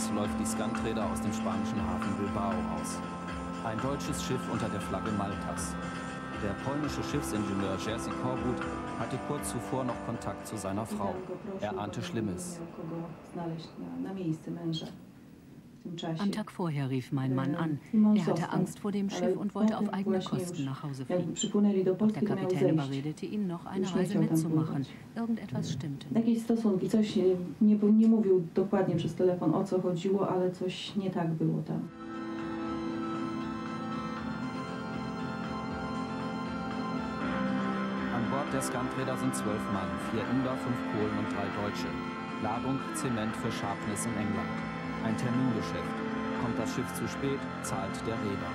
5 Uhr morgens läuft die Skanträder aus dem spanischen Hafen Bilbao aus. Ein deutsches Schiff unter der Flagge Maltas. Der polnische Schiffsingenieur Jerzy Korbut hatte kurz zuvor noch Kontakt zu seiner Frau. Er ahnte Schlimmes. Am Tag vorher rief mein Mann an. Er hatte Angst vor dem Schiff und wollte auf eigene Kosten nach Hause fliegen. Doch der Kapitän überredete ihn noch, eine Reise mitzumachen. Irgendetwas stimmte. Jakieś stosunki, coś nie, nie mówił dokładnie przez telefon o co chodziło, ale coś nie tak było tam. An Bord der Skanträder sind zwölf Mann, vier Inder, fünf Polen und drei Deutsche. Ladung Zement für Sharpness in England. Ein Termingeschäft. Kommt das Schiff zu spät, zahlt der Reeder.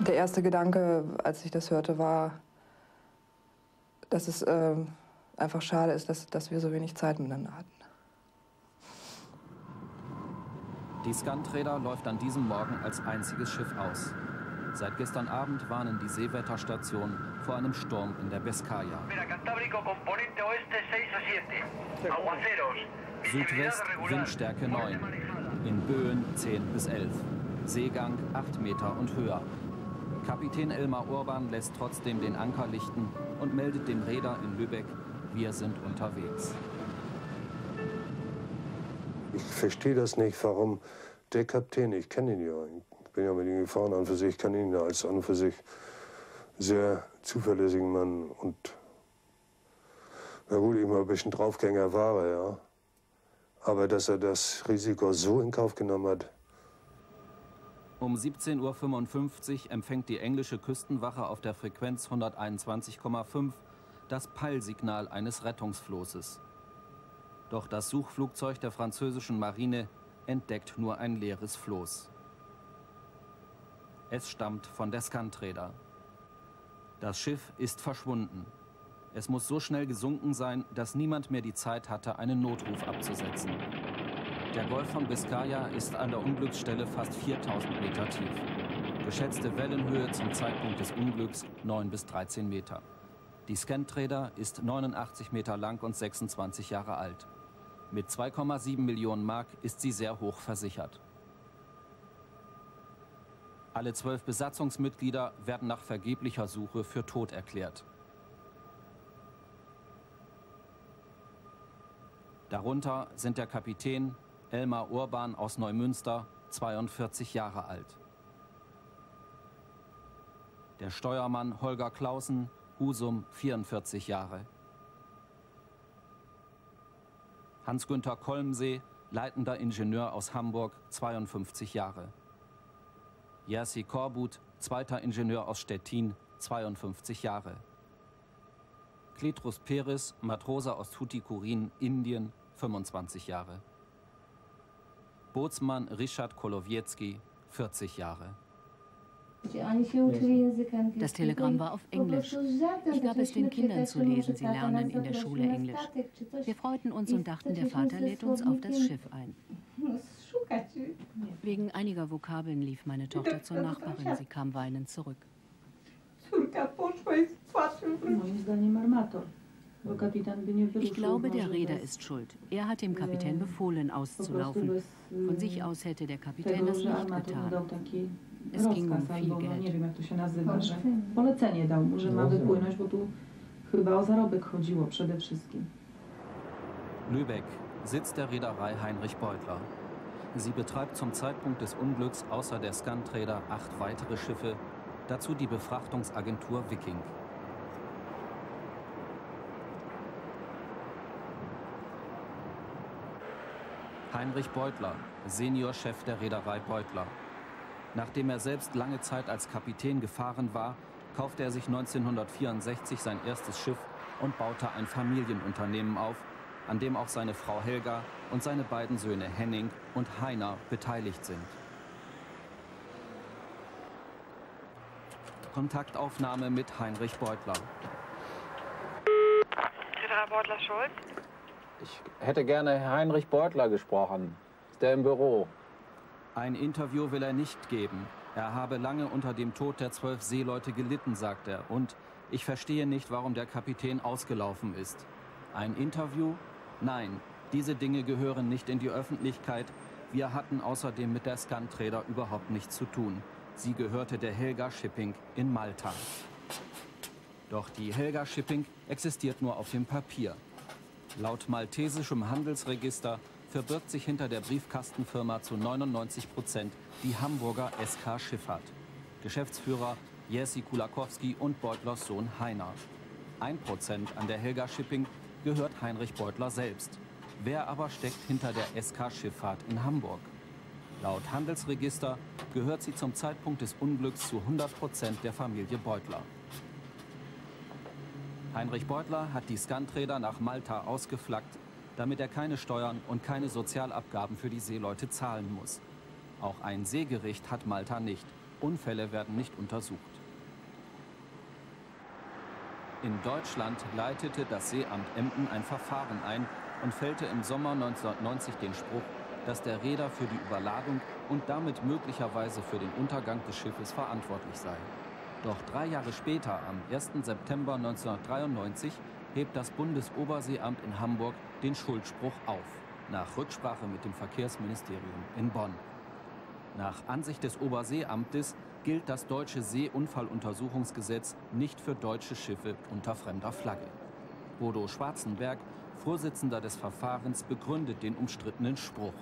Der erste Gedanke, als ich das hörte, war, dass es äh, einfach schade ist, dass, dass wir so wenig Zeit miteinander hatten. Die Skanträder läuft an diesem Morgen als einziges Schiff aus. Seit gestern Abend warnen die Seewetterstationen vor einem Sturm in der Biskaya. Südwest Windstärke 9, in Böen 10 bis 11, Seegang 8 Meter und höher. Kapitän Elmar Urban lässt trotzdem den Anker lichten und meldet dem Räder in Lübeck, wir sind unterwegs. Ich verstehe das nicht, warum der Kapitän, ich kenne ihn ja, bin ja mit ihm gefahren an für sich, ich kenne ihn ja als an für sich sehr zuverlässigen Mann und na gut, mal ein bisschen Draufgänger war ja. Aber dass er das Risiko so in Kauf genommen hat, Um 17.55 Uhr empfängt die englische Küstenwache auf der Frequenz 121,5 das Peilsignal eines Rettungsflosses. Doch das Suchflugzeug der französischen Marine entdeckt nur ein leeres Floß. Es stammt von der Skanträder. Das Schiff ist verschwunden. Es muss so schnell gesunken sein, dass niemand mehr die Zeit hatte, einen Notruf abzusetzen. Der Golf von Biscaya ist an der Unglücksstelle fast 4000 Meter tief. Geschätzte Wellenhöhe zum Zeitpunkt des Unglücks 9 bis 13 Meter. Die Skanträder ist 89 Meter lang und 26 Jahre alt. Mit 2,7 Millionen Mark ist sie sehr hoch versichert. Alle zwölf Besatzungsmitglieder werden nach vergeblicher Suche für tot erklärt. Darunter sind der Kapitän Elmar Urban aus Neumünster, 42 Jahre alt. Der Steuermann Holger Clausen, Husum, 44 Jahre. Hans-Günther Kolmsee, leitender Ingenieur aus Hamburg, 52 Jahre. Jerzy Korbut, zweiter Ingenieur aus Stettin, 52 Jahre. Kletrus Peris, Matrose aus Tuticorin, Indien, 25 Jahre. Bootsmann Richard Kolowiecki, 40 Jahre. Das Telegramm war auf Englisch. Ich gab es den Kindern zu lesen, sie lernen in der Schule Englisch. Wir freuten uns und dachten, der Vater lädt uns auf das Schiff ein. Wegen einiger Vokabeln lief meine Tochter zur Nachbarin. Sie kam weinend zurück. Ich glaube, der Reeder ist schuld. Er hat dem Kapitän befohlen, auszulaufen. Von sich aus hätte der Kapitän das nicht getan. Es ging um viel Geld. polecenie dał mu, że ma wypłynąć, bo tu chyba o zarobek chodziło przede wszystkim. Lübeck, Sitz der Reederei Heinrich Beutler. Sie betreibt zum Zeitpunkt des Unglücks außer der Skanträder acht weitere Schiffe, dazu die Befrachtungsagentur Viking. Heinrich Beutler, Seniorchef der Reederei Beutler. Nachdem er selbst lange Zeit als Kapitän gefahren war, kaufte er sich 1964 sein erstes Schiff und baute ein Familienunternehmen auf, an dem auch seine Frau Helga und seine beiden Söhne Henning und Heiner beteiligt sind. Kontaktaufnahme mit Heinrich Beutler. Reederei Beutler Schulz. Ich hätte gerne Heinrich Beutler gesprochen. Ist der im Büro? Ein Interview will er nicht geben. Er habe lange unter dem Tod der zwölf Seeleute gelitten, sagt er. Und ich verstehe nicht, warum der Kapitän ausgelaufen ist. Ein Interview Nein, diese Dinge gehören nicht in die Öffentlichkeit. Wir hatten außerdem mit der Scantrader überhaupt nichts zu tun. Sie gehörte der Helga Shipping in Malta. Doch die Helga Shipping existiert nur auf dem Papier. Laut maltesischem Handelsregister verbirgt sich hinter der Briefkastenfirma zu 99 Prozent die Hamburger SK Schifffahrt. Geschäftsführer Jerzy Kulakowski und Beutlers Sohn Heiner. Ein Prozent an der Helga Shipping gehört Heinrich Beutler selbst. Wer aber steckt hinter der SK Schifffahrt in Hamburg? Laut Handelsregister gehört sie zum Zeitpunkt des Unglücks zu 100 Prozent der Familie Beutler. Heinrich Beutler hat die Skanträder nach Malta ausgeflaggt, damit er keine Steuern und keine Sozialabgaben für die Seeleute zahlen muss. Auch ein Seegericht hat Malta nicht. Unfälle werden nicht untersucht. In Deutschland leitete das Seeamt Emden ein Verfahren ein und fällte im Sommer 1990 den Spruch, dass der Reeder für die Überladung und damit möglicherweise für den Untergang des Schiffes verantwortlich sei. Doch drei Jahre später, am 1. September 1993, hebt das Bundesoberseeamt in Hamburg den Schuldspruch auf, nach Rücksprache mit dem Verkehrsministerium in Bonn. Nach Ansicht des Oberseeamtes gilt das deutsche Seeunfalluntersuchungsgesetz nicht für deutsche Schiffe unter fremder Flagge. Bodo Schwarzenberg, Vorsitzender des Verfahrens, begründet den umstrittenen Spruch.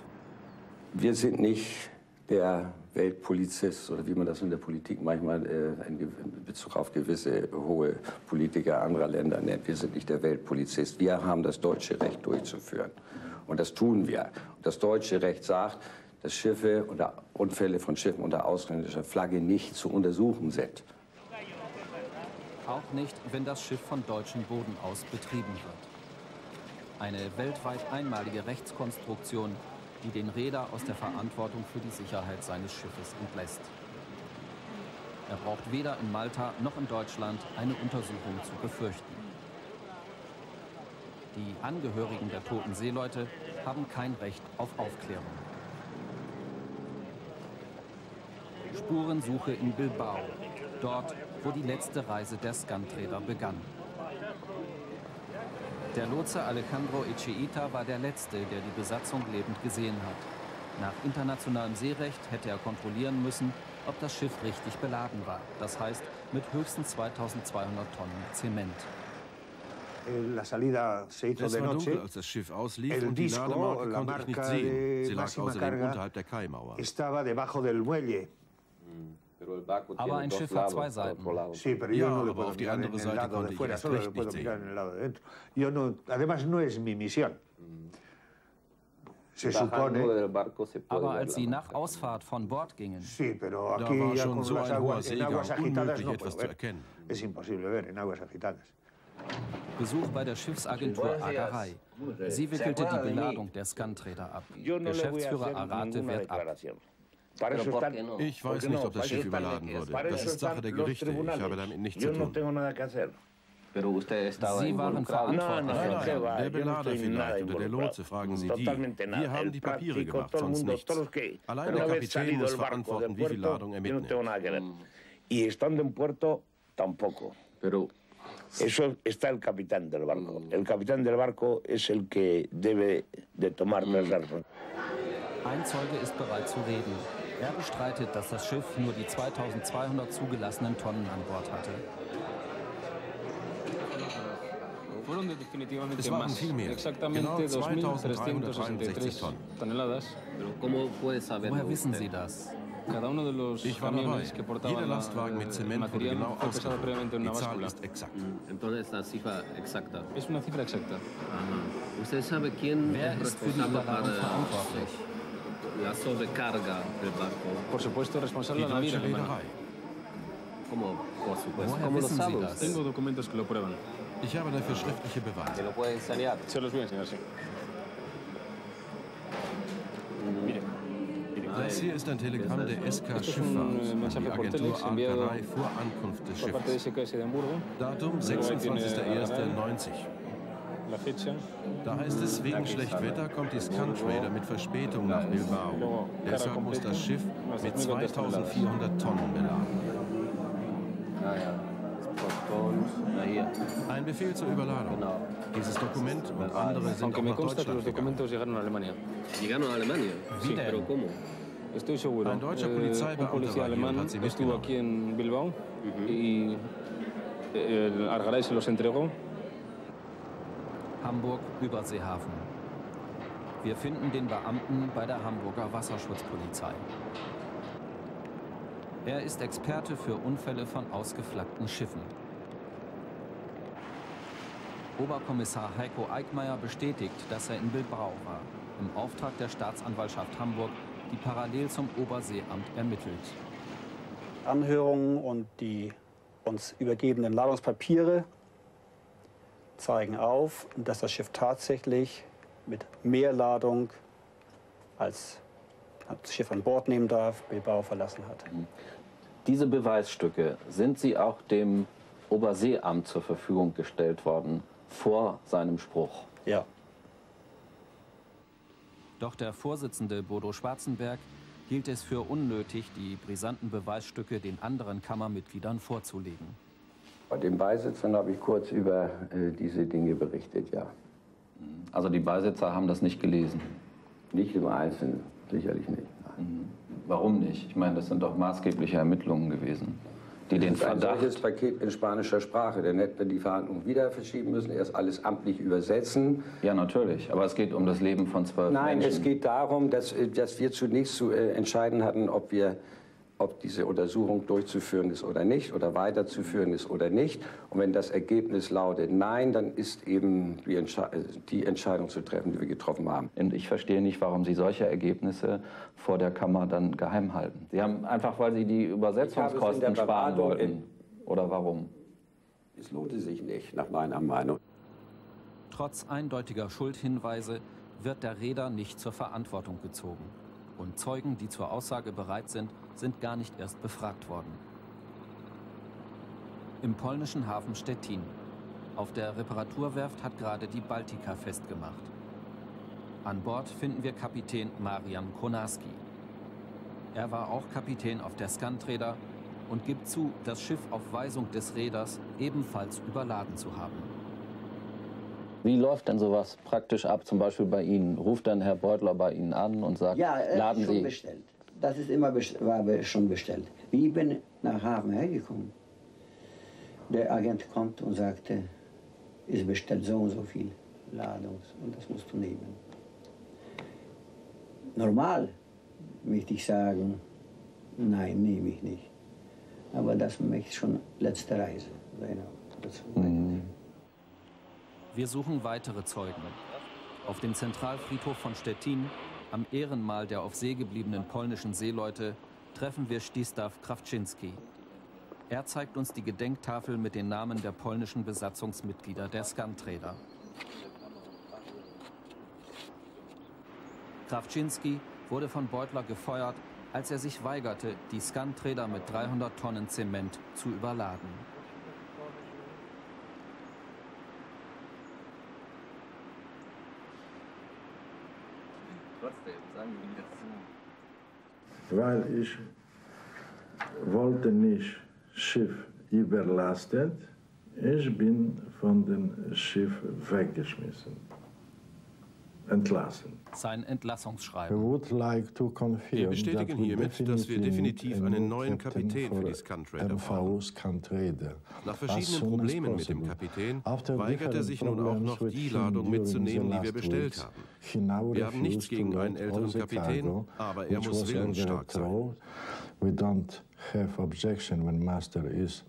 Wir sind nicht der Weltpolizist oder wie man das in der Politik manchmal äh, in Bezug auf gewisse hohe Politiker anderer Länder nennt. Wir sind nicht der Weltpolizist. Wir haben das deutsche Recht durchzuführen. Und das tun wir. Das deutsche Recht sagt, dass Schiffe oder Unfälle von Schiffen unter ausländischer Flagge nicht zu untersuchen sind. Auch nicht, wenn das Schiff von deutschem Boden aus betrieben wird. Eine weltweit einmalige Rechtskonstruktion, die den Reeder aus der Verantwortung für die Sicherheit seines Schiffes entlässt. Er braucht weder in Malta noch in Deutschland eine Untersuchung zu befürchten. Die Angehörigen der toten Seeleute haben kein Recht auf Aufklärung. Spurensuche in Bilbao, dort, wo die letzte Reise der Skanträder begann. Der Lotse Alejandro Echeita war der Letzte, der die Besatzung lebend gesehen hat. Nach internationalem Seerecht hätte er kontrollieren müssen, ob das Schiff richtig beladen war. Das heißt, mit höchstens 2200 Tonnen Zement. Es war dunkel, als das Schiff auslief und die Lademarke konnte ich nicht sehen. Sie lag außerdem unterhalb der Kaimauer. Aber ein Schiff hat zwei Seiten. Ja, aber auf die andere Seite konnte ich erst recht nicht sehen. Aber als sie nach Ausfahrt von Bord gingen, da war schon so ein hoher Seegang unmöglich, etwas zu erkennen. Besuch bei der Schiffsagentur Agarei. Sie wickelte die Beladung der Skanträder ab. Geschäftsführer Arate wehrt ab. Ich weiß nicht, ob das Schiff überladen wurde. Das ist Sache der Gerichte. Ich habe damit nichts zu tun. Sie waren verantwortlich. Nein, nein, der Belader vielleicht oder der Lotse, fragen Sie die. Wir haben die Papiere gemacht, sonst nichts. Allein der Kapitän muss verantworten, wie viel Ladung er mitnimmt. Y estando en puerto, tampoco. Pero Eso está el capitán del barco. El capitán del barco es el que debe de tomar las armas. Ein Zeuge ist bereit zu reden. Er bestreitet, dass das Schiff nur die 2200 zugelassenen Tonnen an Bord hatte. Es waren viel mehr. Genau 2363 Tonnen. Woher wissen Sie das? Ich war dabei. Jeder Lastwagen mit Zement wurde genau ausgeführt. Die Zahl ist exakt. Wer ist für die Überladung verantwortlich? La sobrecarga del barco. Por supuesto, responsable de la naviera. ¿Cómo? Por supuesto. ¿Cómo lo sabes? Tengo documentos que lo prueban. Ich habe dafür schriftliche Beweise. lo puede enseñar? Se los voy a enseñar, sí. Das hier ist ein Telegramm der SK Schifffahrt an die Agentur Aarkerei vor Ankunft des Schiffes. Datum 26.01.90. Da heißt es, wegen Schlechtwetter kommt die Scantrader mit Verspätung nach Bilbao. Deshalb muss das Schiff mit 2400 Tonnen beladen. Ein Befehl zur Überladung. Genau. Dieses Dokument und andere sind auch nach Deutschland gegangen. Llegaron a Alemania. Wie denn? Ein deutscher Eh, Polizeibeamter policía war hier und alemán hat sie mitgenommen. aquí en Bilbao y eh, el Argaray se los entregó. Hamburg Überseehafen. Wir finden den Beamten bei der Hamburger Wasserschutzpolizei. Er ist Experte für Unfälle von ausgeflaggten Schiffen. Oberkommissar Heiko Eickmeier bestätigt, dass er in Bilbao war, im Auftrag der Staatsanwaltschaft Hamburg, die parallel zum Oberseeamt ermittelt. Anhörungen und die uns übergebenen Ladungspapiere zeigen auf, dass das Schiff tatsächlich mit mehr Ladung als das Schiff an Bord nehmen darf, Bilbao verlassen hat. Diese Beweisstücke, sind sie auch dem Oberseeamt zur Verfügung gestellt worden vor seinem Spruch? Ja. Doch der Vorsitzende Bodo Schwarzenberg hielt es für unnötig, die brisanten Beweisstücke den anderen Kammermitgliedern vorzulegen. Bei den Beisitzern habe ich kurz über äh, diese Dinge berichtet, ja. Also die Beisitzer haben das nicht gelesen? Nicht im Einzelnen, sicherlich nicht. Mhm. Warum nicht? Ich meine, das sind doch maßgebliche Ermittlungen gewesen, die den ein solches Paket in spanischer Sprache. Dann hätten wir die Verhandlungen wieder verschieben müssen, erst alles amtlich übersetzen. Ja, natürlich. Aber es geht um das Leben von zwölf Nein, Menschen. es geht darum, dass, äh, dass wir zunächst zu äh, entscheiden hatten, ob wir ob diese Untersuchung durchzuführen ist oder nicht oder weiterzuführen ist oder nicht. Und wenn das Ergebnis lautet Nein, dann ist eben die, Entsche äh, die Entscheidung zu treffen, die wir getroffen haben. Und ich verstehe nicht, warum Sie solche Ergebnisse vor der Kammer dann geheim halten. Sie haben einfach, weil Sie die Übersetzungskosten sparen wollten. Oder warum? Es lohnte sich nicht, nach meiner Meinung. Trotz eindeutiger Schuldhinweise wird der Reeder nicht zur Verantwortung gezogen. Und Zeugen, die zur Aussage bereit sind, sind gar nicht erst befragt worden. Im polnischen Hafen Stettin. Auf der Reparaturwerft hat gerade die Baltica festgemacht. An Bord finden wir Kapitän Marian Konarski. Er war auch Kapitän auf der Skantreder und gibt zu, das Schiff auf Weisung des Reeders ebenfalls überladen zu haben. Wie läuft denn sowas praktisch ab, zum Beispiel bei Ihnen? Ruft dann Herr Beutler bei Ihnen an und sagt, Ja, er laden schon Sie... bestellt. Das ist immer war schon bestellt. Wie ich bin nach Hafen hergekommen. Der Agent kommt und sagte, ist bestellt so und so viel Ladung und das musst du nehmen. Normal möchte ich sagen, nein, nehme ich nicht. Aber das möchte ich schon letzte Reise sein. Das Wir suchen weitere Zeugen. Auf dem Zentralfriedhof von Stettin, am Ehrenmal der auf See gebliebenen polnischen Seeleute, treffen wir Stislaw Krawczynski. Er zeigt uns die Gedenktafel mit den Namen der polnischen Besatzungsmitglieder der Skanträder. Krawczynski wurde von Beutler gefeuert, als er sich weigerte, die Skanträder mit 300 Tonnen Zement zu überladen. Trotzdem, sagen Sie mir weil ich wollte nicht Schiff überlastet. Ich bin von dem Schiff weggeschmissen, entlassen. Sein Entlassungsschreiben. Wir bestätigen hiermit, dass wir definitiv einen neuen Kapitän für die Skuntrader brauchen. Nach verschiedenen Problemen mit dem Kapitän weigert er sich nun auch noch, die Ladung mitzunehmen, die wir bestellt haben. Wir haben nichts gegen einen älteren Kapitän, aber er muss willensstark sein. We don't have objection when master is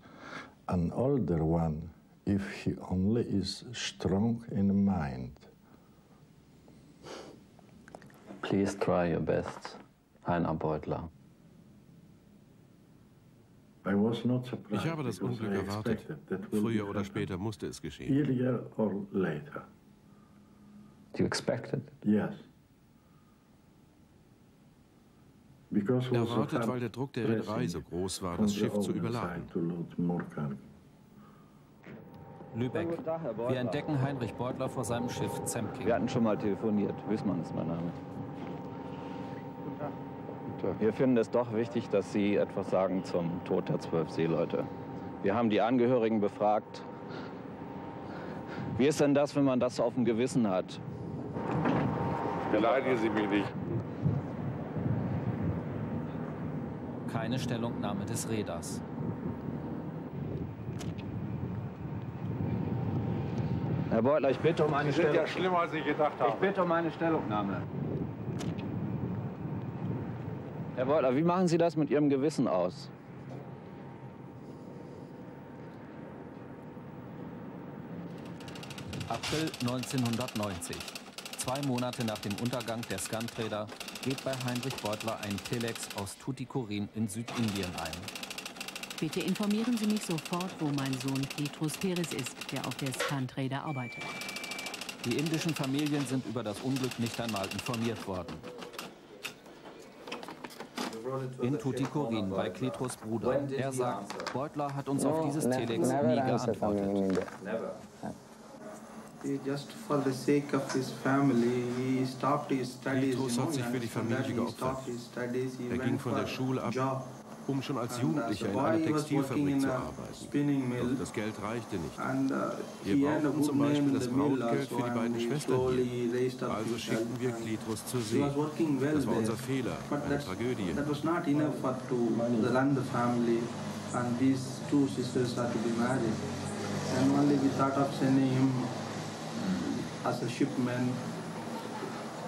an older one if he only is strong in mind. Please try your best, Heiner Beutler. I was not surprised Ich habe das Unglück I erwartet. expected that will Früher oder später musste es geschehen. Earlier or later. You expected? Yes. Erwartet, weil der Druck der Reederei so groß war, das Schiff zu überladen. Lübeck. Wir entdecken Heinrich Beutler vor seinem Schiff Zemking. Wir hatten schon mal telefoniert. Wissmann ist mein Name. Wir finden es doch wichtig, dass Sie etwas sagen zum Tod der zwölf Seeleute. Wir haben die Angehörigen befragt. Wie ist denn das, wenn man das auf dem Gewissen hat? Beleidigen Sie mich nicht. Keine Stellungnahme des Räders. Herr Beutler, ich bitte um eine Sie sind ja schlimmer, als ich gedacht habe. Ich bitte um eine Stellungnahme. Herr Beutler, wie machen Sie das mit Ihrem Gewissen aus? April 1990. Zwei Monate nach dem Untergang der Skanträder geht bei Heinrich Beutler ein Telex aus Tuticorin in Südindien ein. Bitte informieren Sie mich sofort, wo mein Sohn Petrus Peres ist, der auf der Skanträder arbeitet. Die indischen Familien sind über das Unglück nicht einmal informiert worden. In Tuticorin bei Kletros Bruder. Er sagt, Beutler hat uns auf dieses Telex nie geantwortet. Petros hat sich für die Familie geopfert. Er ging von der Schule ab, um schon als Jugendlicher in einer Textilfabrik zu arbeiten. Doch das Geld reichte nicht. Wir brauchten zum Beispiel das Brautgeld für die beiden Schwestern hier. Also schickten wir Klitros zur See. Das war unser Fehler, eine Tragödie. And these two sisters are to be married. And only we thought of sending him as a shipman.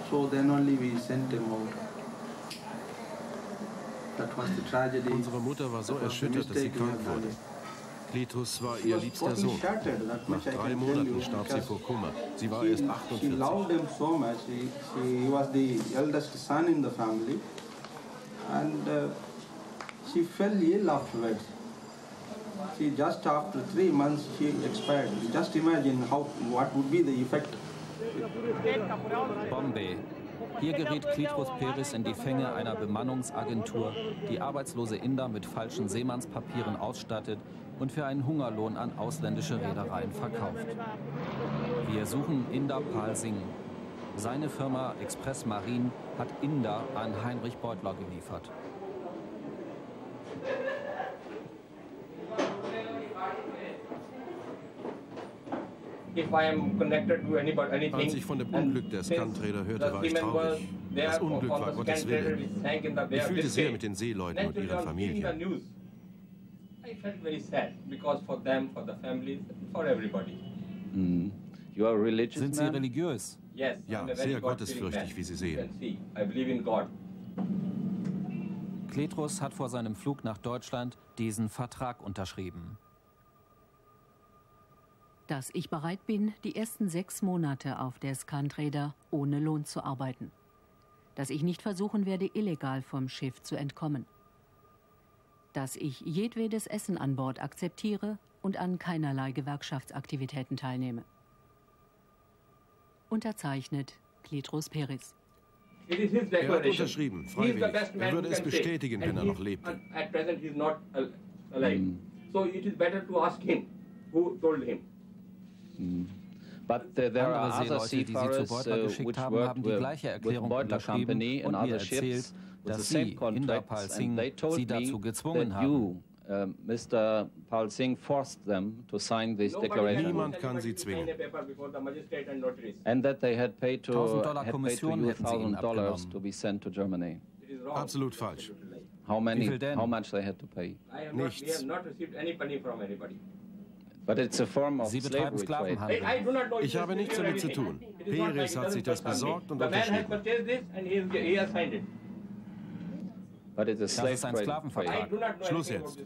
So then only we sent him out. That was the tragedy. Unsere Mutter war so erschüttert, dass sie krank wurde. Klitus war ihr liebster Sohn. Nach drei Monaten starb sie vor Kummer. Sie war erst 48. She loved him so much. He, he was the eldest son in the family. And uh, she fell ill afterwards. She just after three months she expired. Just imagine how what would be the effect. Bombay. Hier gerät Klitros Peris in die Fänge einer Bemannungsagentur, die arbeitslose Inder mit falschen Seemannspapieren ausstattet und für einen Hungerlohn an ausländische Reedereien verkauft. Wir suchen Inder Pal. Seine Firma Express Marine hat Inder an Heinrich Beutler geliefert. Als ich von dem Unglück der Skanträder hörte, war ich traurig. Das Unglück war Gottes Wille. Ich fühlte sehr mit den Seeleuten und ihren Familien. Mhm. Sind Sie religiös? Ja, sehr gottesfürchtig, wie Sie sehen. Kletros hat vor seinem Flug nach Deutschland diesen Vertrag unterschrieben dass ich bereit bin, die ersten sechs Monate auf der Skanträder ohne Lohn zu arbeiten. Dass ich nicht versuchen werde, illegal vom Schiff zu entkommen. Dass ich jedwedes Essen an Bord akzeptiere und an keinerlei Gewerkschaftsaktivitäten teilnehme. Unterzeichnet Klitros Peris. Er hat unterschrieben, freiwillig. Er würde es bestätigen, wenn er noch lebte. So it is better to ask him who told him. But uh, there are other seafarers uh, which worked with, with Beutler Company and other ships with the same contracts, and they told me that you, uh, Mr. Paul Singh, forced them to sign this declaration. Niemand kann sie zwingen. And that they had paid to, had paid to you thousand dollars to be sent to Germany. Absolut falsch. How many? How much they had to pay? Nichts. Sie betreiben Sklavenhandel. Ich habe nichts damit zu tun. Peres hat sich das besorgt und unterschrieben. Das ist ein Sklavenvertrag. Schluss jetzt.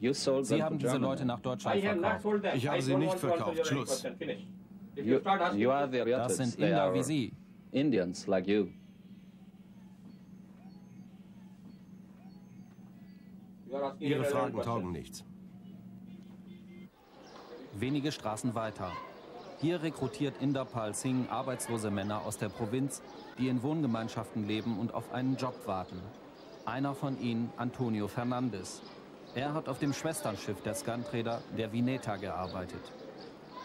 Sie haben diese Leute nach Deutschland verkauft. Ich habe sie nicht verkauft. Schluss. Das sind Inder wie Sie. Indians like you. Ihre Fragen taugen nichts. Wenige Straßen weiter. Hier rekrutiert Inderpal Singh arbeitslose Männer aus der Provinz, die in Wohngemeinschaften leben und auf einen Job warten. Einer von ihnen, Antonio Fernandes. Er hat auf dem Schwesternschiff der Skanträder, der Vineta, gearbeitet.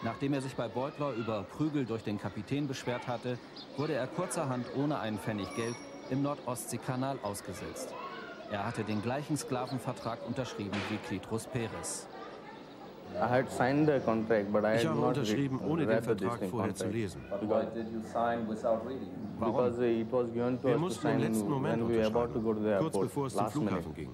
Nachdem er sich bei Beutler über Prügel durch den Kapitän beschwert hatte, wurde er kurzerhand ohne einen Pfennig Geld im Nordostseekanal ausgesetzt. Er hatte den gleichen Sklavenvertrag unterschrieben wie Clitros Perez. Ich habe unterschrieben, ohne den Vertrag vorher zu lesen. Warum? Wir mussten im letzten Moment unterschreiben, kurz bevor es zum Flughafen ging.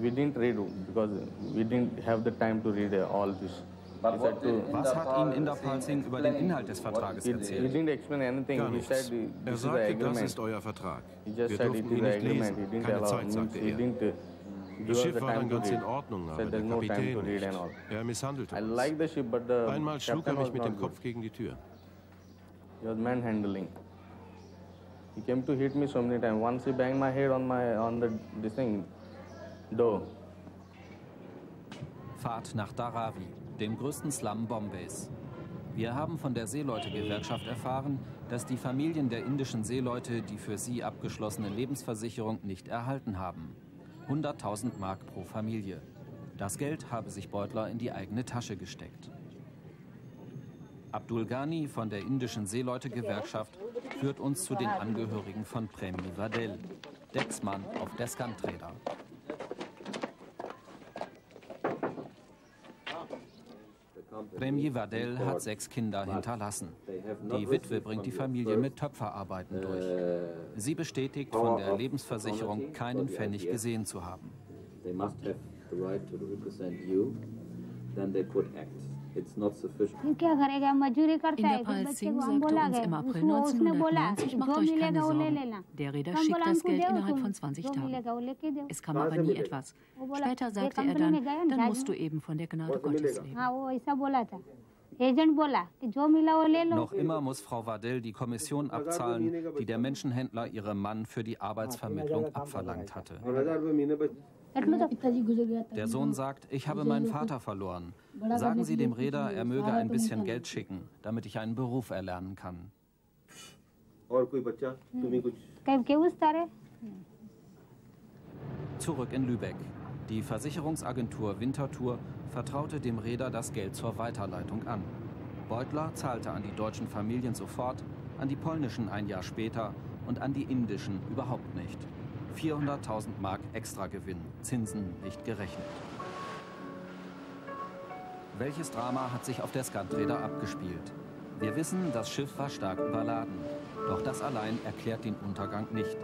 We didn't read because we didn't have the time to read all this. Was hat Ihnen Inderpalsing über den Inhalt des Vertrages erzählt? Gar nichts. Er sagte, das ist euer Vertrag. Wir durften ihn nicht lesen. Keine Zeit, sagte er. Das Schiff war dann ganz in Ordnung, aber der Kapitän nicht. Er misshandelte uns. Einmal schlug er mich mit dem Kopf gegen die Tür. He was manhandling. He came to hit me so many times. Once he banged my head on my on the this thing door. Fahrt nach Dharavi, dem größten Slum Bombays. Wir haben von der Seeleute-Gewerkschaft erfahren, dass die Familien der indischen Seeleute die für sie abgeschlossene Lebensversicherung nicht erhalten haben. 100.000 Mark pro Familie. Das Geld habe sich Beutler in die eigene Tasche gesteckt. Abdul Ghani von der indischen Seeleute-Gewerkschaft führt uns zu den Angehörigen von Premi Vadel, Decksmann auf der Premier Vadel hat sechs Kinder hinterlassen. Die Witwe bringt die Familie mit Töpferarbeiten durch. Sie bestätigt, von der Lebensversicherung keinen Pfennig gesehen zu haben. Inderpal Singh sagte uns im April 1990, macht euch keine Sorgen. Der Räder schickt das Geld innerhalb von 20 Tagen. Es kam aber nie etwas. Später sagte er dann, dann musst du eben von der Gnade Gottes leben. Noch immer muss Frau Vadel die Kommission abzahlen, die der Menschenhändler ihrem Mann für die Arbeitsvermittlung abverlangt hatte. Der Sohn sagt, ich habe meinen Vater verloren. Sagen Sie dem Räder, er möge ein bisschen Geld schicken, damit ich einen Beruf erlernen kann. Zurück in Lübeck. Die Versicherungsagentur Winterthur vertraute dem Räder das Geld zur Weiterleitung an. Beutler zahlte an die deutschen Familien sofort, an die polnischen ein Jahr später und an die indischen überhaupt nicht. 400.000 Mark Extragewinn, Zinsen nicht gerechnet. Welches Drama hat sich auf der Skanträder abgespielt? Wir wissen, das Schiff war stark überladen. Doch das allein erklärt den Untergang nicht.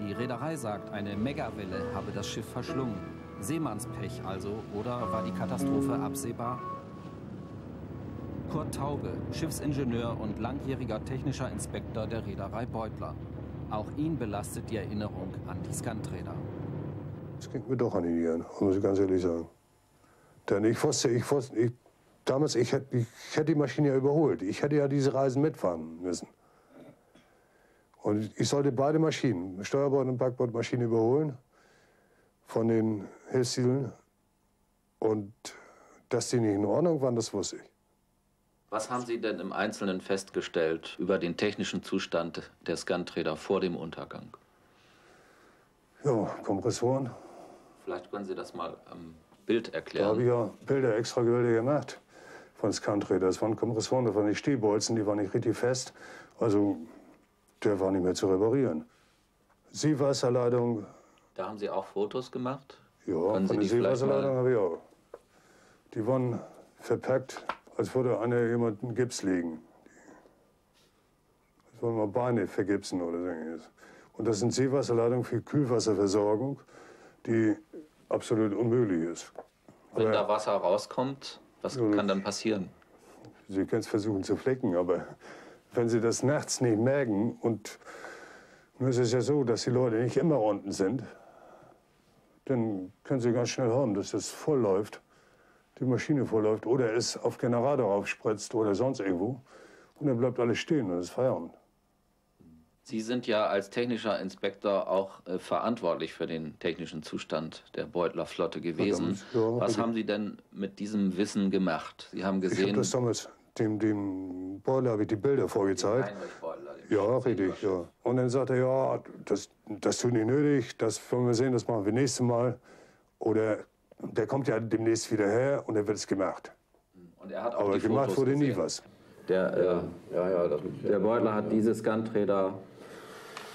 Die Reederei sagt, eine Megawelle habe das Schiff verschlungen. Seemannspech also, oder war die Katastrophe absehbar? Kurt Taube, Schiffsingenieur und langjähriger technischer Inspektor der Reederei Beutler. Auch ihn belastet die Erinnerung an die Skanträder. Das ging mir doch an die Nieren, muss ich ganz ehrlich sagen. Denn ich wusste, ich wusste, ich, damals, ich hätte, ich hätte die Maschine ja überholt. Ich hätte ja diese Reisen mitfahren müssen. Und ich sollte beide Maschinen, Steuerbord und Backbordmaschine, überholen von den Hilfszielen. Und dass die nicht in Ordnung waren, das wusste ich. Was haben Sie denn im Einzelnen festgestellt über den technischen Zustand der Skanträder vor dem Untergang? Ja, Kompressoren. Vielleicht können Sie das mal am Bild erklären. Da habe ich ja Bilder, extra Bilder gemacht von Skanträdern. Das waren Kompressoren, das waren nicht Stehbolzen, die waren nicht richtig fest. Also der war nicht mehr zu reparieren. Seewasserleitung. Da haben Sie auch Fotos gemacht? Ja, können von der Seewasserleitung habe ich auch. Die waren verpackt als würde einer jemanden Gips legen. Als würde man Beine vergipsen oder so. Und das sind Seewasserleitungen für Kühlwasserversorgung, die absolut unmöglich ist. Wenn aber, da Wasser rauskommt, was ja, kann dann passieren? Sie können es versuchen zu flecken, aber wenn Sie das nachts nicht merken und nur ist es ja so, dass die Leute nicht immer unten sind, dann können Sie ganz schnell haben, dass das voll läuft die Maschine vorläuft oder es auf Generator aufspritzt oder sonst irgendwo. Und dann bleibt alles stehen und es ist Feierabend. Sie sind ja als technischer Inspektor auch äh, verantwortlich für den technischen Zustand der Beutler Flotte gewesen. Ja, ja, Was haben Sie denn mit diesem Wissen gemacht? Sie haben gesehen. Ich habe das damals dem, dem Beutler habe ich die Bilder vorgezeigt. Beutler, ja, richtig, ja. Und dann sagte er, ja, das, das tut nicht nötig, das wollen wir sehen, das machen wir nächstes Mal. Oder der kommt ja demnächst wieder her und dann wird es gemacht. Er Aber gemacht Fotos wurde gesehen. nie was. Der, äh, ja, ja, der Beutler hat diese Skanträder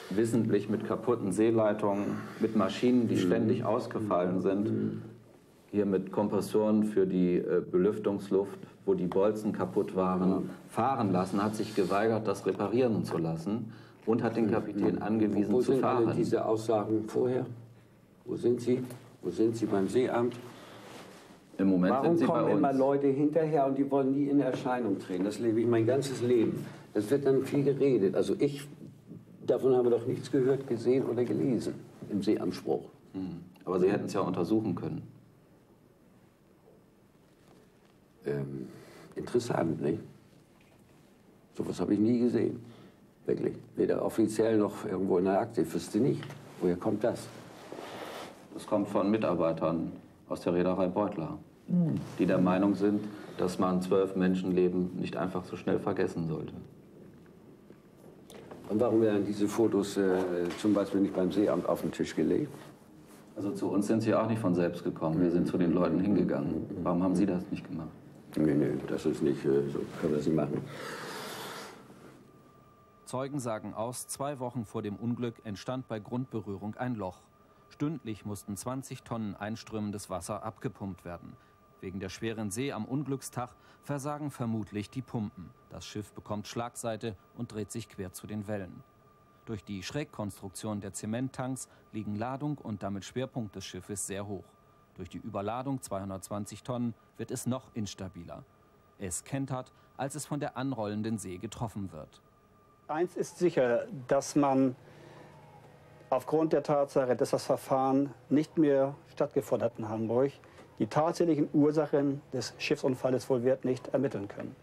wissentlich mit kaputten Seeleitungen, mit Maschinen, die ständig ausgefallen sind. Hier mit Kompressoren für die äh, Belüftungsluft, wo die Bolzen kaputt waren, fahren lassen, hat sich geweigert, das reparieren zu lassen und hat den Kapitän angewiesen Wo zu sind fahren. alle diese Aussagen vorher? Wo sind sie? Wo sind sie beim Seeamt? Im Moment Warum sind sie kommen bei uns. immer Leute hinterher und die wollen nie in Erscheinung treten? Das lebe ich mein ganzes Leben. Es wird dann viel geredet. Also ich, davon haben wir doch nichts gehört, gesehen oder gelesen im Seeamtspruch. Hm. Aber Sie hätten es ja untersuchen können. Ähm, interessant, nicht? Sowas habe ich nie gesehen. Wirklich. Weder offiziell noch irgendwo in der Akte. Ich wüsste nicht. Woher kommt das? Das kommt von Mitarbeitern aus der Reederei Beutler, die der Meinung sind, dass man zwölf Menschenleben nicht einfach so schnell vergessen sollte. Und warum werden diese Fotos äh, zum Beispiel nicht beim Seeamt auf den Tisch gelegt? Also zu uns sind Sie auch nicht von selbst gekommen. Wir sind zu den Leuten hingegangen. Warum haben Sie das nicht gemacht? Nee, nee, das ist nicht, äh, so können wir das nicht machen. Zeugen sagen aus, zwei Wochen vor dem Unglück entstand bei Grundberührung ein Loch. Stündlich mussten 20 Tonnen einströmendes Wasser abgepumpt werden. Wegen der schweren See am Unglückstag versagen vermutlich die Pumpen. Das Schiff bekommt Schlagseite und dreht sich quer zu den Wellen. Durch die Schrägkonstruktion der Zementtanks liegen Ladung und damit Schwerpunkt des Schiffes sehr hoch. Durch die Überladung 220 Tonnen wird es noch instabiler. Es kentert, als es von der anrollenden See getroffen wird. Eins ist sicher, dass man aufgrund der Tatsache, dass das Verfahren nicht mehr stattgefunden hat in Hamburg, die tatsächlichen Ursachen des Schiffsunfalles wohl wird nicht ermitteln können.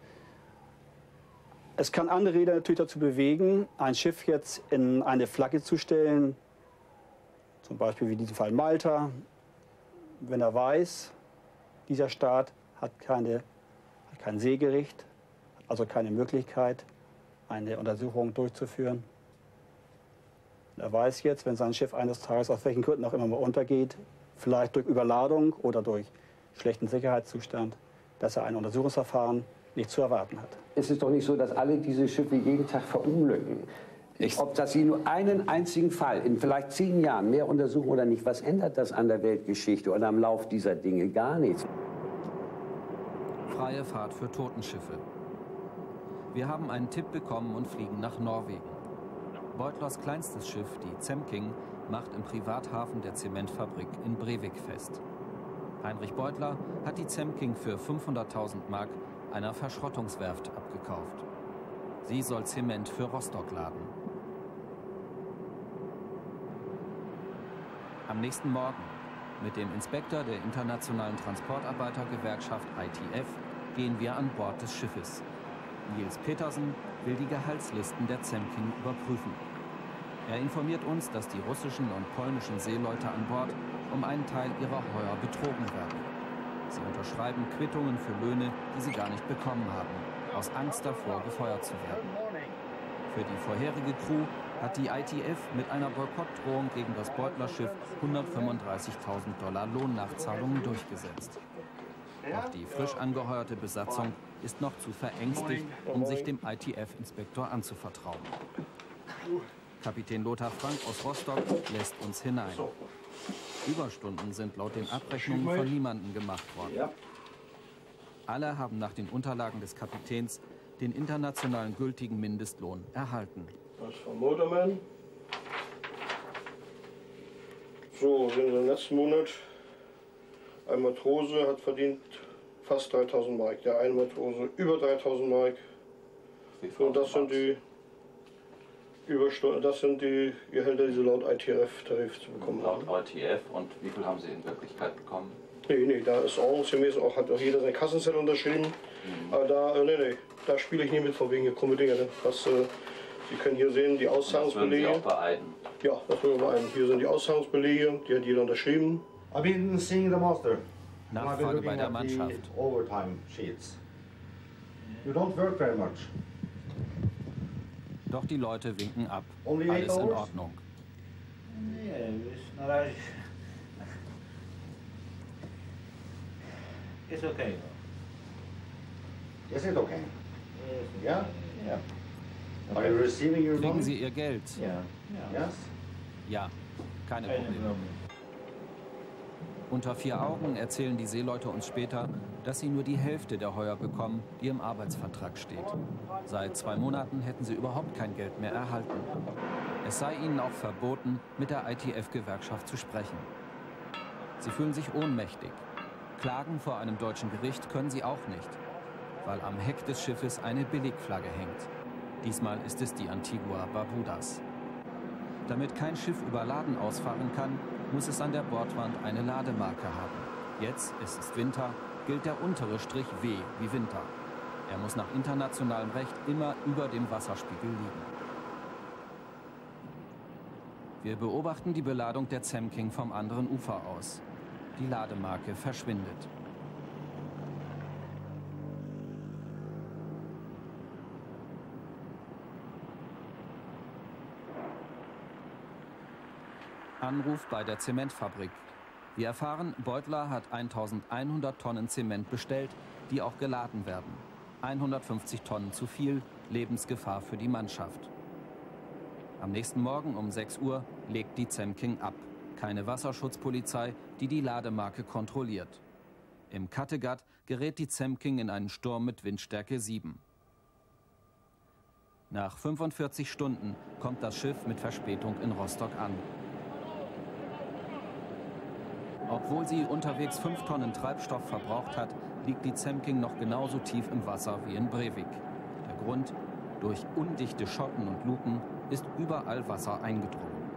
Es kann andere Räder natürlich dazu bewegen, ein Schiff jetzt in eine Flagge zu stellen, zum Beispiel wie in diesem Fall Malta, wenn er weiß, dieser Staat hat, keine, hat kein Seegericht, also keine Möglichkeit, eine Untersuchung durchzuführen. Er weiß jetzt, wenn sein Schiff eines Tages aus welchen Gründen auch immer mal untergeht, vielleicht durch Überladung oder durch schlechten Sicherheitszustand, dass er ein Untersuchungsverfahren nicht zu erwarten hat. Es ist doch nicht so, dass alle diese Schiffe jeden Tag verunglücken. Ich Ob das sie nur einen einzigen Fall in vielleicht zehn Jahren mehr untersuchen oder nicht, was ändert das an der Weltgeschichte oder am Lauf dieser Dinge? Gar nichts. Freie Fahrt für Totenschiffe. Wir haben einen Tipp bekommen und fliegen nach Norwegen. Beutlers kleinstes Schiff, die Zemking, macht im Privathafen der Zementfabrik in Brevik fest. Heinrich Beutler hat die Zemking für 500.000 Mark einer Verschrottungswerft abgekauft. Sie soll Zement für Rostock laden. Am nächsten Morgen mit dem Inspektor der Internationalen Transportarbeitergewerkschaft ITF gehen wir an Bord des Schiffes. Nils Petersen will die Gehaltslisten der Zemking überprüfen. Er informiert uns, dass die russischen und polnischen Seeleute an Bord um einen Teil ihrer Heuer betrogen werden. Sie unterschreiben Quittungen für Löhne, die sie gar nicht bekommen haben, aus Angst davor, gefeuert zu werden. Für die vorherige Crew hat die ITF mit einer Boykottdrohung gegen das Beutlerschiff 135.000 Dollar Lohnnachzahlungen durchgesetzt. Doch die frisch angeheuerte Besatzung ist noch zu verängstigt, um sich dem ITF-Inspektor anzuvertrauen. Kapitän Lothar Frank aus Rostock lässt uns hinein. Überstunden sind laut den Abrechnungen von niemandem gemacht worden. Alle haben nach den Unterlagen des Kapitäns den internationalen gültigen Mindestlohn erhalten. Das vom Motormann. So, in den letzten Monat ein Matrose hat verdient fast 3000 Mark. Der eine Matrose über 3000 Mark. Und das sind die Überstunden, das sind die Gehälter, die sie laut ITF-Tarif zu bekommen haben. Laut ITF und wie viel haben sie in Wirklichkeit bekommen? Nee, nee, da ist ordnungsgemäß auch, hat auch jeder sein Kassenzettel unterschrieben. Mhm. Aber da, äh, nee, nee, da spiele ich nicht mit von wegen hier krumme Dinge. Ne? Das, äh, Sie können hier sehen, die Auszahlungsbelege. Das Sie auch beeiden? Ja, das würden wir beeiden. Hier sind die Auszahlungsbelege, die hat jeder unterschrieben. I've been seeing the master. Nachfrage bei der Mannschaft. Overtime sheets. You don't work very much. Doch die Leute winken ab. Alles in Ordnung. It's okay. Is it okay? Yeah? Yeah. Kriegen Sie Ihr Geld? Ja, keine Probleme. Unter vier Augen erzählen die Seeleute uns später, dass sie nur die Hälfte der Heuer bekommen, die im Arbeitsvertrag steht. Seit zwei Monaten hätten sie überhaupt kein Geld mehr erhalten. Es sei ihnen auch verboten, mit der ITF-Gewerkschaft zu sprechen. Sie fühlen sich ohnmächtig. Klagen vor einem deutschen Gericht können sie auch nicht, weil am Heck des Schiffes eine Billigflagge hängt. Diesmal ist es die Antigua Barbudas. Damit kein Schiff überladen ausfahren kann, muss es an der Bordwand eine Lademarke haben. Jetzt, es ist Winter, gilt der untere Strich W wie Winter. Er muss nach internationalem Recht immer über dem Wasserspiegel liegen. Wir beobachten die Beladung der Zemking vom anderen Ufer aus. Die Lademarke verschwindet. Anruf bei der Zementfabrik. Wir erfahren, Beutler hat 1100 Tonnen Zement bestellt, die auch geladen werden. 150 Tonnen zu viel, Lebensgefahr für die Mannschaft. Am nächsten Morgen um 6 Uhr legt die Zemking ab. Keine Wasserschutzpolizei, die die Lademarke kontrolliert. Im Kattegat gerät die Zemking in einen Sturm mit Windstärke 7. Nach 45 Stunden kommt das Schiff mit Verspätung in Rostock an. Obwohl sie unterwegs fünf Tonnen Treibstoff verbraucht hat, liegt die Zemking noch genauso tief im Wasser wie in Brevik. Der Grund? Durch undichte Schotten und Luken ist überall Wasser eingedrungen.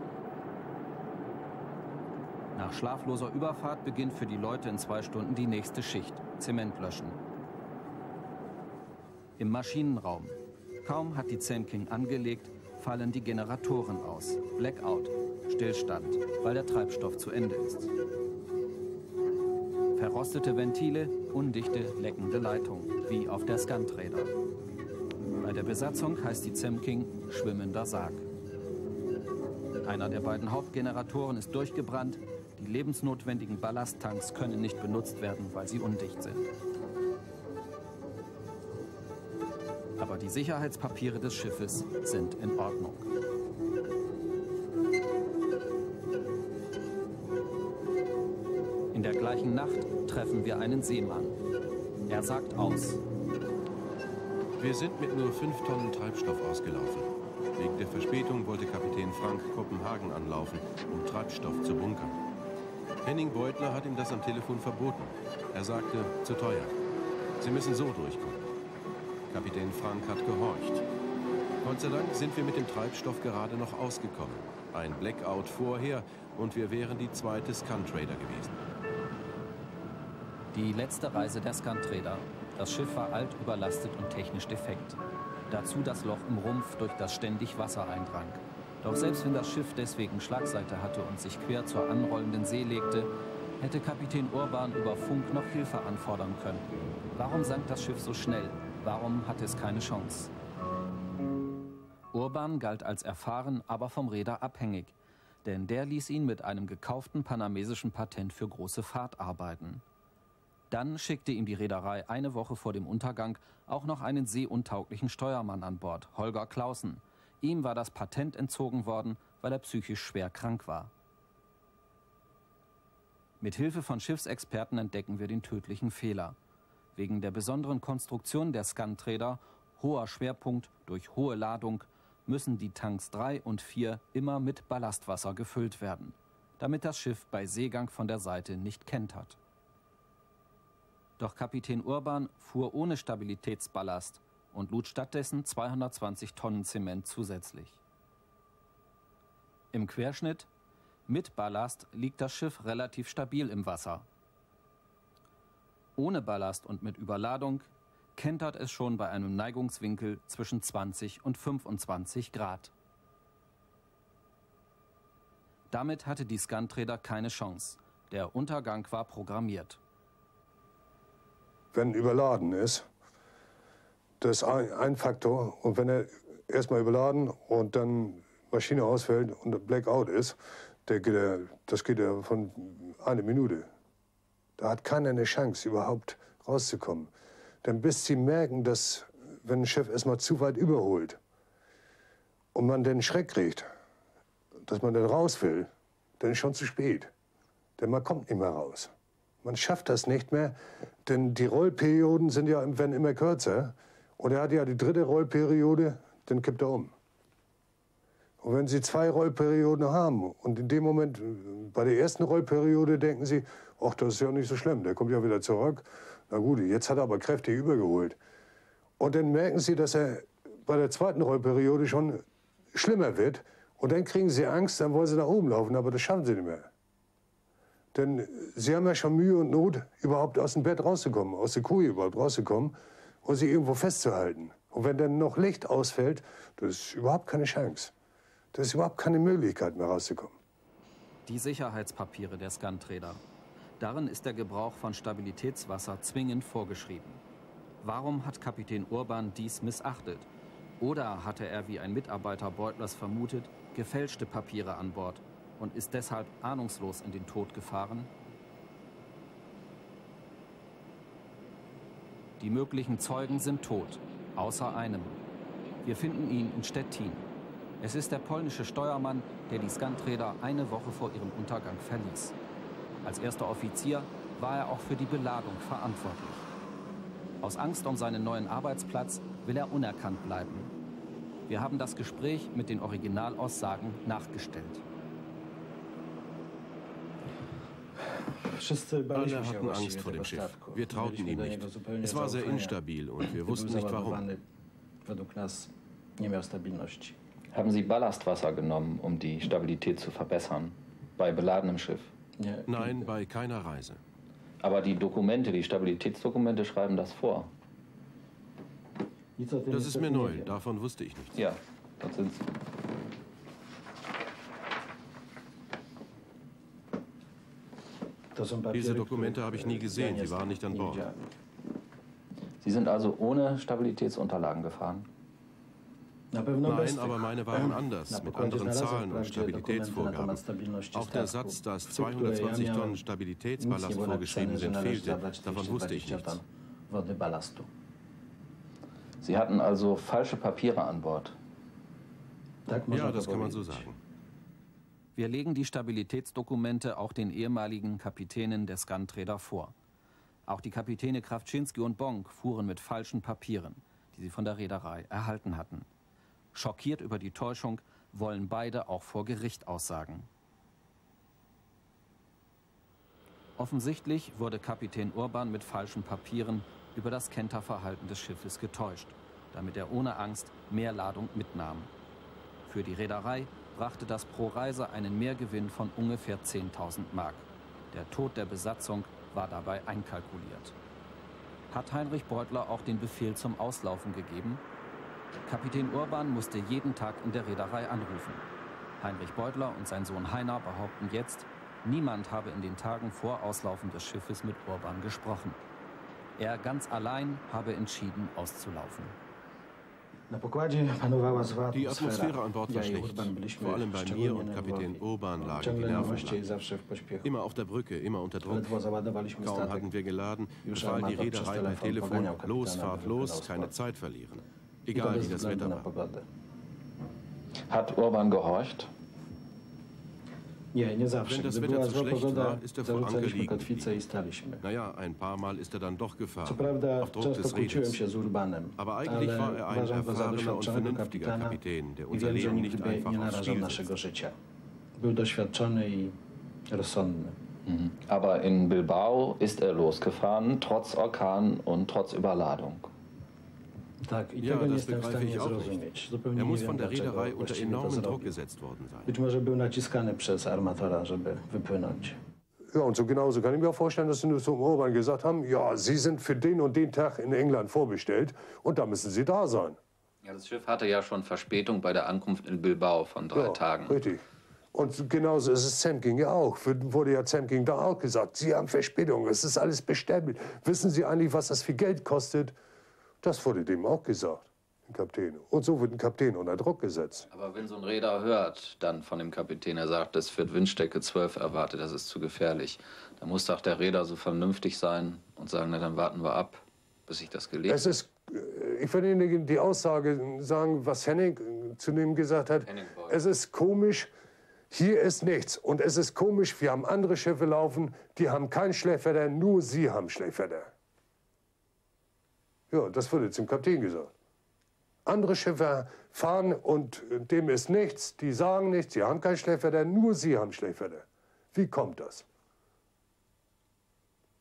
Nach schlafloser Überfahrt beginnt für die Leute in zwei Stunden die nächste Schicht, Zement löschen. Im Maschinenraum. Kaum hat die Zemking angelegt, fallen die Generatoren aus. Blackout, Stillstand, weil der Treibstoff zu Ende ist. Verrostete Ventile, undichte, leckende Leitung, wie auf der Skanträder. Bei der Besatzung heißt die Zemking schwimmender Sarg. Einer der beiden Hauptgeneratoren ist durchgebrannt. Die lebensnotwendigen Ballasttanks können nicht benutzt werden, weil sie undicht sind. Aber die Sicherheitspapiere des Schiffes sind in Ordnung. Treffen wir einen Seemann. Er sagt aus. Wir sind mit nur fünf Tonnen Treibstoff ausgelaufen. Wegen der Verspätung wollte Kapitän Frank Kopenhagen anlaufen, um Treibstoff zu bunkern. Henning Beutler hat ihm das am Telefon verboten. Er sagte, zu teuer. Sie müssen so durchkommen. Kapitän Frank hat gehorcht. Gott sei Dank sind wir mit dem Treibstoff gerade noch ausgekommen. Ein Blackout vorher und wir wären die zweite Scuntrader gewesen. Die letzte Reise der Skanträder. Das Schiff war alt, überlastet und technisch defekt. Dazu das Loch im Rumpf, durch das ständig Wasser eindrang. Doch selbst wenn das Schiff deswegen Schlagseite hatte und sich quer zur anrollenden See legte, hätte Kapitän Urban über Funk noch Hilfe anfordern können. Warum sank das Schiff so schnell? Warum hatte es keine Chance? Urban galt als erfahren, aber vom Räder abhängig. Denn der ließ ihn mit einem gekauften panamesischen Patent für große Fahrt arbeiten. Dann schickte ihm die Reederei eine Woche vor dem Untergang auch noch einen seeuntauglichen Steuermann an Bord, Holger Clausen. Ihm war das Patent entzogen worden, weil er psychisch schwer krank war. Mit Hilfe von Schiffsexperten entdecken wir den tödlichen Fehler. Wegen der besonderen Konstruktion der Skanträder, hoher Schwerpunkt durch hohe Ladung, müssen die Tanks 3 und 4 immer mit Ballastwasser gefüllt werden, damit das Schiff bei Seegang von der Seite nicht kentert. Doch Kapitän Urban fuhr ohne Stabilitätsballast und lud stattdessen 220 Tonnen Zement zusätzlich. Im Querschnitt mit Ballast liegt das Schiff relativ stabil im Wasser. Ohne Ballast und mit Überladung kentert es schon bei einem Neigungswinkel zwischen 20 und 25 Grad. Damit hatte die Skanträder keine Chance. Der Untergang war programmiert wenn überladen ist. Das ist ein, ein Faktor. Und wenn er erstmal überladen und dann Maschine ausfällt und Blackout ist, der geht er, das geht ja von einer Minute. Da hat keiner eine Chance, überhaupt rauszukommen. Denn bis sie merken, dass, wenn ein Schiff erstmal zu weit überholt, und man den Schreck kriegt, dass man dann raus will, dann ist schon zu spät. Denn man kommt nicht mehr raus. Man schafft das nicht mehr, denn die Rollperioden sind ja, werden immer kürzer. Und er hat ja die dritte Rollperiode, dann kippt er um. Und wenn Sie zwei Rollperioden haben und in dem Moment, bei der ersten Rollperiode denken Sie, ach, das ist ja nicht so schlimm, der kommt ja wieder zurück. Na gut, jetzt hat er aber kräftig übergeholt. Und dann merken Sie, dass er bei der zweiten Rollperiode schon schlimmer wird. Und dann kriegen Sie Angst, dann wollen Sie nach oben laufen, aber das schaffen Sie nicht mehr. Denn Sie haben ja schon Mühe und Not, überhaupt aus dem Bett rauszukommen, aus der Kuh überhaupt rauszukommen und sich irgendwo festzuhalten. Und wenn dann noch Licht ausfällt, das ist überhaupt keine Chance. Das ist überhaupt keine Möglichkeit mehr rauszukommen. Die Sicherheitspapiere der Skanträder. Darin ist der Gebrauch von Stabilitätswasser zwingend vorgeschrieben. Warum hat Kapitän Urban dies missachtet? Oder hatte er, wie ein Mitarbeiter Beutlers vermutet, gefälschte Papiere an Bord und ist deshalb ahnungslos in den Tod gefahren? Die möglichen Zeugen sind tot, außer einem. Wir finden ihn in Stettin. Es ist der polnische Steuermann, der die Skanträder eine Woche vor ihrem Untergang verließ. Als erster Offizier war er auch für die Beladung verantwortlich. Aus Angst um seinen neuen Arbeitsplatz will er unerkannt bleiben. Wir haben das Gespräch mit den Originalaussagen nachgestellt. Alle hatten Angst vor dem Schiff. Wir trauten ihm nicht. Es war sehr instabil und wir wussten nicht warum. Haben Sie Ballastwasser genommen, um die Stabilität zu verbessern? Bei beladenem Schiff? Nein, bei keiner Reise. Aber die Dokumente, die Stabilitätsdokumente schreiben das vor. Das ist mir neu, davon wusste ich nichts. Ja, das sind sie. Diese Dokumente habe ich nie gesehen, sie waren nicht an Bord. Sie sind also ohne Stabilitätsunterlagen gefahren? Nein, aber meine waren anders, mit anderen Zahlen und Stabilitätsvorgaben. Auch der Satz, dass 220 Tonnen Stabilitätsballast vorgeschrieben sind, fehlte. Davon wusste ich nichts. Sie hatten also falsche Papiere an Bord? Ja, das kann man so sagen. Wir legen die Stabilitätsdokumente auch den ehemaligen Kapitänen der Skanträder vor. Auch die Kapitäne Krawczynski und Bonk fuhren mit falschen Papieren, die sie von der Reederei erhalten hatten. Schockiert über die Täuschung wollen beide auch vor Gericht aussagen. Offensichtlich wurde Kapitän Urban mit falschen Papieren über das Kenterverhalten des Schiffes getäuscht, damit er ohne Angst mehr Ladung mitnahm. Für die Reederei brachte das pro Reise einen Mehrgewinn von ungefähr 10.000 Mark. Der Tod der Besatzung war dabei einkalkuliert. Hat Heinrich Beutler auch den Befehl zum Auslaufen gegeben? Kapitän Urban musste jeden Tag in der Reederei anrufen. Heinrich Beutler und sein Sohn Heiner behaupten jetzt, niemand habe in den Tagen vor Auslaufen des Schiffes mit Urban gesprochen. Er ganz allein habe entschieden auszulaufen. Die Atmosphäre an Bord war schlecht. Vor allem bei mir und Kapitän Urban lagen die Nerven Immer auf der Brücke, immer unter Druck. Kaum hatten wir geladen, befahl die Reederei per Telefon, los, fahrt los, keine Zeit verlieren. Egal wie das Wetter war. Hat Urban gehorcht? Wenn das Wetter zu schlecht war, ist er vor Anker liegen Naja, ein paar Mal ist er dann doch gefahren, auf Druck des Redes. Aber eigentlich war er ein erfahrener und vernünftiger Kapitän, der unser Leben nicht einfach aufs Spiel setzt. Mhm. Aber in Bilbao ist er losgefahren, trotz Orkan und trotz Überladung. Ja, jestem w stanie zrozumieć. Zupełnie er muss von der Reederei unter enormen Druck gesetzt worden sein. Być może był naciskany przez armatora, żeby wypłynąć. Ja, und so genauso kann ich mir auch vorstellen, dass sie zum Urban gesagt haben, ja, Sie sind für den und den Tag in England vorbestellt und da müssen Sie da sein. Ja, das Schiff hatte ja schon Verspätung bei der Ankunft in Bilbao von drei ja, Tagen. Richtig. Und genauso ist es Zemking ja auch. Wurde ja Zemking da auch gesagt, Sie haben Verspätung, es ist alles bestellt. Wissen Sie eigentlich, was das für Geld kostet? Das wurde dem auch gesagt, dem Kapitän. Und so wird ein Kapitän unter Druck gesetzt. Aber wenn so ein Räder hört, dann von dem Kapitän, er sagt, es wird Windstärke 12 erwartet, das ist zu gefährlich, dann muss doch der Räder so vernünftig sein und sagen, na dann warten wir ab, bis sich das gelegt es ist, äh, Ich würde Ihnen die Aussage sagen, was Henning zu ihm gesagt hat, es ist komisch, hier ist nichts. Und es ist komisch, wir haben andere Schiffe laufen, die haben kein Schlechtwetter, nur Sie haben Schlechtwetter. Ja, das wurde zum Kapitän gesagt. Andere Schiffe fahren und dem ist nichts, die sagen nichts, sie haben kein Schlechtwetter, nur Sie haben Schlechtwetter. Wie kommt das?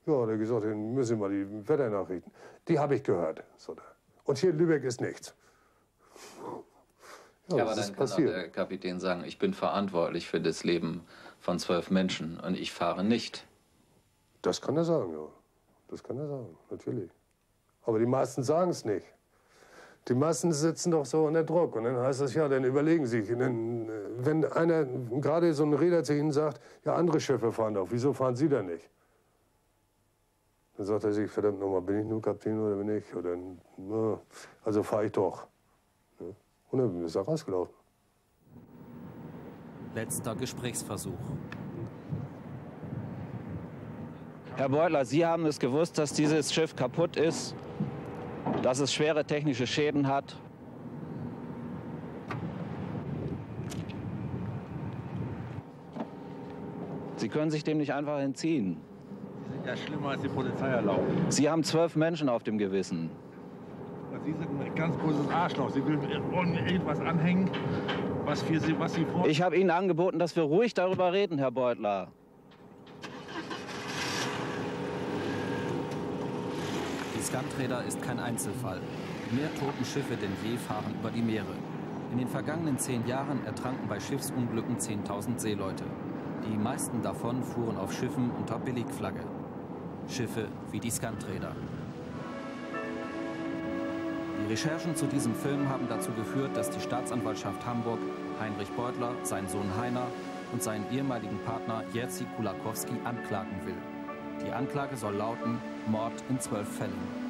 Ja, der gesagt, dann müssen wir die Wetternachrichten. Die habe ich gehört. Und hier in Lübeck ist nichts. Ja, ja aber dann kann passiert. der Kapitän sagen, ich bin verantwortlich für das Leben von zwölf Menschen und ich fahre nicht. Das kann er sagen, ja. Das kann er sagen, natürlich. Aber die meisten sagen es nicht. Die meisten sitzen doch so unter Druck. Und dann heißt das, ja, dann überlegen Sie sich. wenn einer, gerade so ein Räder zu Ihnen sagt, ja, andere Schiffe fahren doch, wieso fahren Sie da nicht? Dann sagt er sich, verdammt nochmal, bin ich nur Kapitän oder bin ich? Oder, also fahre ich doch. Und dann ist er rausgelaufen. Letzter Gesprächsversuch. Herr Beutler, Sie haben es gewusst, dass dieses Schiff kaputt ist, dass es schwere technische Schäden hat. Sie können sich dem nicht einfach entziehen. Sie sind ja schlimmer als die Polizei erlaubt. Sie haben zwölf Menschen auf dem Gewissen. Sie sind ein ganz böses Arschloch. Sie will irgendwas anhängen, was, für Sie, was Sie vor... Ich habe Ihnen angeboten, dass wir ruhig darüber reden, Herr Beutler. Skanträder ist kein Einzelfall. Mehr toten Schiffe denn je fahren über die Meere. In den vergangenen zehn Jahren ertranken bei Schiffsunglücken 10.000 Seeleute. Die meisten davon fuhren auf Schiffen unter Billigflagge. Schiffe wie die Skanträder. Die Recherchen zu diesem Film haben dazu geführt, dass die Staatsanwaltschaft Hamburg Heinrich Beutler, seinen Sohn Heiner und seinen ehemaligen Partner Jerzy Kulakowski anklagen will. Die Anklage soll lauten Mord in zwölf Fällen.